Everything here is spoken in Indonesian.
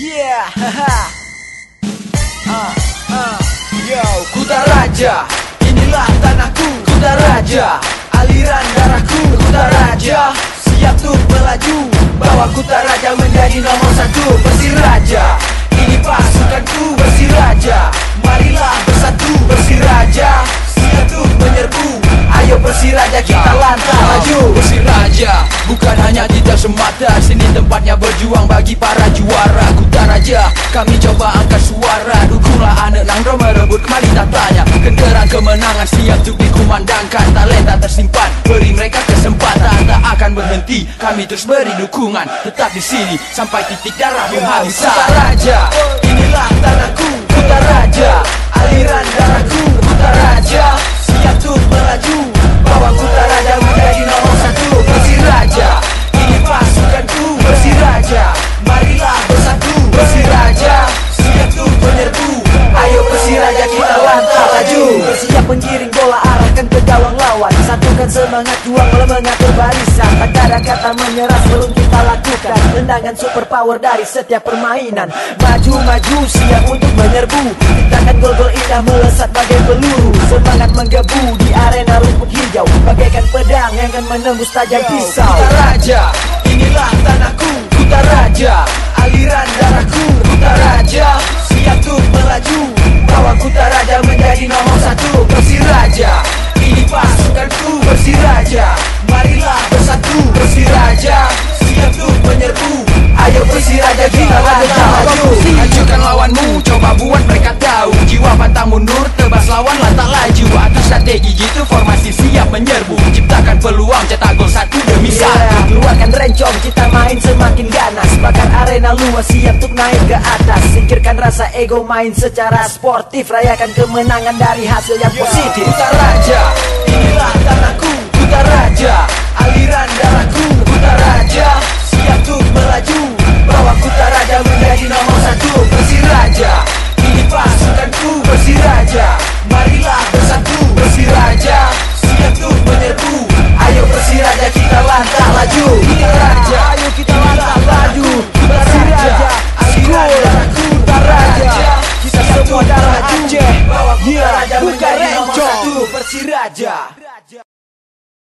Yeah, haha. uh, uh. Yo, Kuta Raja, inilah tanahku, Kuta Raja. Aliran darahku, Kuta Raja. Siap tuh melaju, bawa Kuta Raja menjadi nomor satu. Bersih Raja, ini pasukanku, bersih Raja. Marilah bersatu, bersih Raja. Siap tuh menyerbu, ayo bersih Raja kita lantang maju. Bersih Raja Bukan hanya tidak semata Sini tempatnya berjuang bagi para juara Kami coba angkat suara Dukunglah anak Nangro merebut kembali tatanya Kenderaan kemenangan siap untuk dikumandangkan. Talenta tersimpan. Beri mereka kesempatan. Tak akan berhenti. Kami terus beri dukungan. Tetap di sini. Sampai titik darah penghabisan. Raja, arahkan ke gawang lawan. Satukan semangat juang malah mengatur barisan. Tak ada kata menyerah sebelum kita lakukan tendangan super power dari setiap permainan. Maju maju siap untuk menyerbu. Tindakan gol-gol indah melesat bagai peluru. Semangat menggebu di arena rumput hijau. Bagaikan pedang yang akan menembus tajam pisau. Kuta Raja, inilah pasukanku. Bersih Raja, marilah bersatu. Bersih Raja, siap tuh menyerbu. Ayo bersih Raja kita lantang maju. Hancurkan lawanmu, coba buat mereka tahu. Jiwa pantang mundur, tebas lawan lantak laju. Atur strategi gitu, formasi siap menyerbu. Ciptakan peluang, cetak gol satu demi Yeah, satu. Keluarkan rencong, kita main semakin ganas. Bakar arena luas, siap untuk naik ke atas. Singkirkan rasa ego, main secara sportif. Rayakan kemenangan dari hasil yang positif. Kuta Raja, Inilah tanahku, buta raja. Aliran darahku, buta raja. Siap tuh melaju Bawa kuta raja menjadi nomor satu Bersiraja Ini pasukanku, bersiraja Marilah bersatu, bersiraja Siap tuh menyerbu Ayo bersiraja kita langkah laju. Buta raja, ayo kita langkah laju. Bersiraja, aliran darahku, buta raja. Kita semua darah Aceh Bawa kuta raja menjadi nomor satu Persiraja